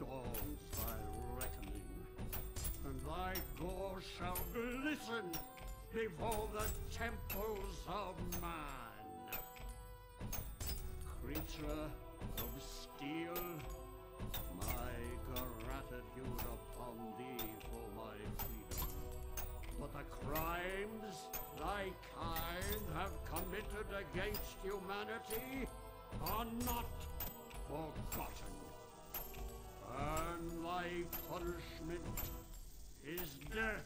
Dawns thy reckoning, and thy gore shall glisten before the temples of man. Creature of steel, my gratitude upon thee for my freedom. But the crimes thy kind have committed against humanity are not punishment is death.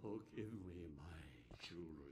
Forgive me, my children.